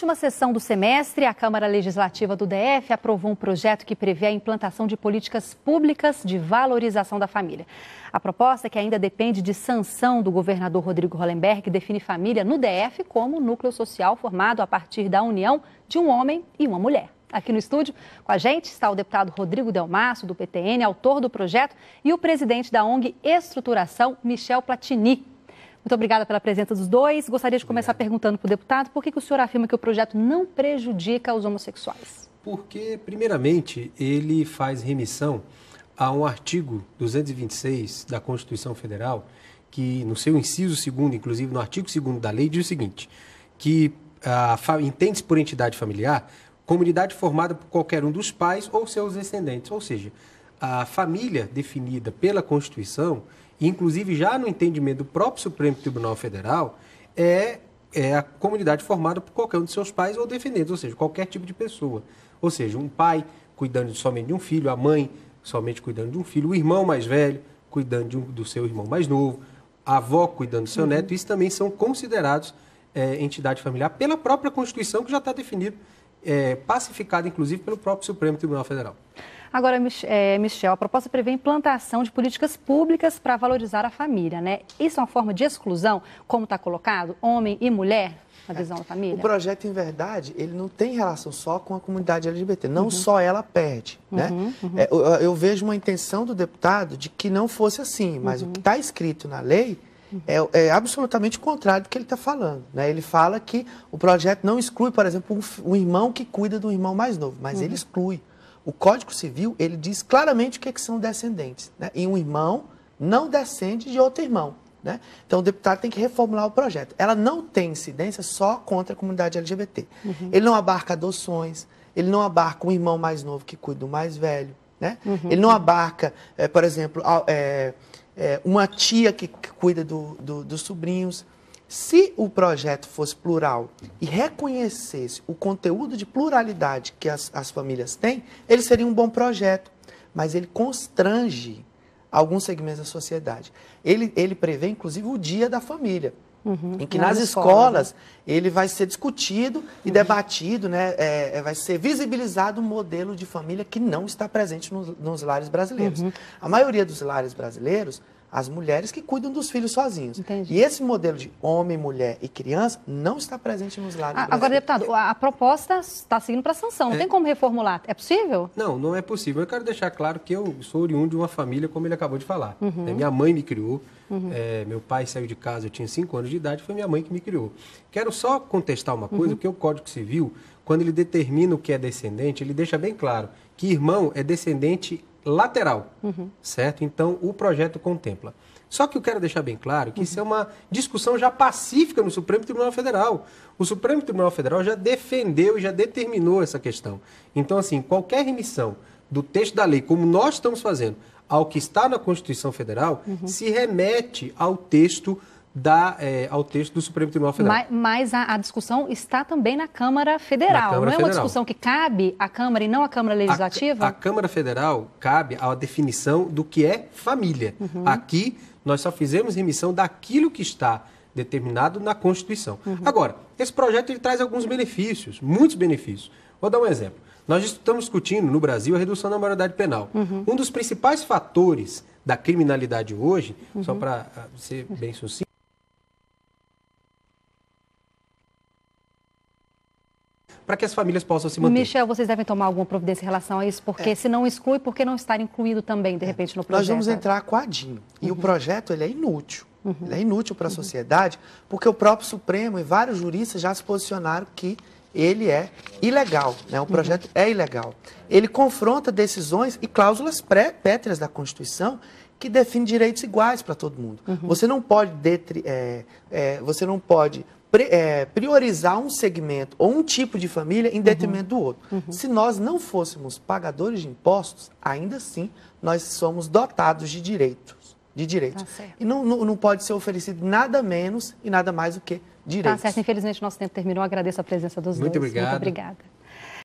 última sessão do semestre, a Câmara Legislativa do DF aprovou um projeto que prevê a implantação de políticas públicas de valorização da família. A proposta, que ainda depende de sanção do governador Rodrigo Hollenberg, define família no DF como núcleo social formado a partir da união de um homem e uma mulher. Aqui no estúdio, com a gente, está o deputado Rodrigo Delmasso, do PTN, autor do projeto, e o presidente da ONG Estruturação, Michel Platini. Muito obrigada pela presença dos dois. Gostaria de começar Obrigado. perguntando para o deputado por que, que o senhor afirma que o projeto não prejudica os homossexuais? Porque, primeiramente, ele faz remissão a um artigo 226 da Constituição Federal, que no seu inciso segundo, inclusive no artigo 2 da lei, diz o seguinte, que entende-se por entidade familiar comunidade formada por qualquer um dos pais ou seus descendentes, ou seja, a família definida pela Constituição inclusive já no entendimento do próprio Supremo Tribunal Federal, é, é a comunidade formada por qualquer um de seus pais ou defendentes, ou seja, qualquer tipo de pessoa. Ou seja, um pai cuidando somente de um filho, a mãe somente cuidando de um filho, o irmão mais velho cuidando um, do seu irmão mais novo, a avó cuidando do seu uhum. neto, isso também são considerados é, entidade familiar pela própria Constituição, que já está definido, é, pacificado inclusive pelo próprio Supremo Tribunal Federal. Agora, é, Michel, a proposta prevê a implantação de políticas públicas para valorizar a família, né? Isso é uma forma de exclusão, como está colocado, homem e mulher? na visão da família? O projeto, em verdade, ele não tem relação só com a comunidade LGBT. Não uhum. só ela perde. Né? Uhum, uhum. É, eu, eu, vejo uma intenção do deputado de que não fosse assim, mas o uhum. que está escrito na lei é, é, absolutamente o contrário do que ele está falando. Né? Ele fala que o projeto não exclui, por exemplo, um, um irmão que cuida do irmão mais novo, mas ele uhum. exclui o Código Civil ele diz claramente o que, é que são descendentes. Né? E um irmão não descende de outro irmão. Né? Então o deputado tem que reformular o projeto. Ela não tem incidência só contra a comunidade LGBT. Uhum. Ele não abarca adoções, ele não abarca um irmão mais novo que cuida do mais velho. Né? Uhum. Ele não abarca, é, por exemplo, é, é, uma tia que, que cuida do, do, dos sobrinhos. Se o projeto fosse plural e reconhecesse o conteúdo de pluralidade que as, as famílias têm, ele seria um bom projeto. Mas ele constrange alguns segmentos da sociedade. Ele, ele prevê, inclusive, o dia da família. Uhum, em que nas, nas escolas, escolas né? ele vai ser discutido e uhum. debatido, né, é, é, vai ser visibilizado um modelo de família que não está presente nos, nos lares brasileiros. Uhum. A maioria dos lares brasileiros as mulheres que cuidam dos filhos sozinhos. Entendi. E esse modelo de homem, mulher e criança não está presente nos lares Agora, deputado, a, a proposta está seguindo para sanção. Não é... tem como reformular. É possível? Não, não é possível. Eu quero deixar claro que eu sou oriundo de uma família, como ele acabou de falar. Uhum. É, minha mãe me criou. Uhum. É, meu pai saiu de casa, eu tinha 5 anos de idade, foi minha mãe que me criou. Quero só contestar uma coisa, uhum. porque o Código Civil, quando ele determina o que é descendente, ele deixa bem claro que irmão é descendente lateral, uhum. certo? Então, o projeto contempla. Só que eu quero deixar bem claro que uhum. isso é uma discussão já pacífica no Supremo Tribunal Federal. O Supremo Tribunal Federal já defendeu e já determinou essa questão. Então, assim, qualquer remissão do texto da lei, como nós estamos fazendo, ao que está na Constituição Federal, uhum. se remete ao texto da, é, ao texto do Supremo Tribunal Federal. Mas, mas a, a, discussão está também na Câmara Federal. Na Câmara não é Federal. uma discussão que cabe à Câmara e não à Câmara Legislativa? A, a Câmara Federal cabe à definição do que é família. Uhum. Aqui, nós só fizemos remissão daquilo que está determinado na Constituição. Uhum. Agora, esse projeto ele traz alguns benefícios, muitos benefícios. Vou dar um exemplo. Nós estamos discutindo no Brasil a redução da maioridade penal. Uhum. Um dos principais fatores da criminalidade hoje, só para ah, ser bem sucinto, para que as famílias possam se manter. Michel, vocês devem tomar alguma providência em relação a isso, porque é. se não exclui, por que não estar incluído também, de repente, no projeto? Nós vamos entrar coadinho. E uhum. o projeto ele é inútil. Uhum. Ele é inútil para a sociedade, porque o próprio Supremo e vários juristas já se posicionaram que ele é ilegal, né? o projeto uhum. é ilegal. Ele confronta decisões e cláusulas pré-pétreas da Constituição que definem direitos iguais para todo mundo. Uhum. Você não pode, detri, é, é, você não pode é, priorizar um segmento ou um tipo de família em detrimento uhum. do outro. Uhum. Se nós não fôssemos pagadores de impostos, ainda assim nós somos dotados de direitos. De direitos. Tá e não, não, não, pode ser oferecido nada menos e nada mais do que direitos. Tá certo. Infelizmente, nosso tempo terminou. Agradeço a presença dos Muito dois. Obrigado. Muito obrigada.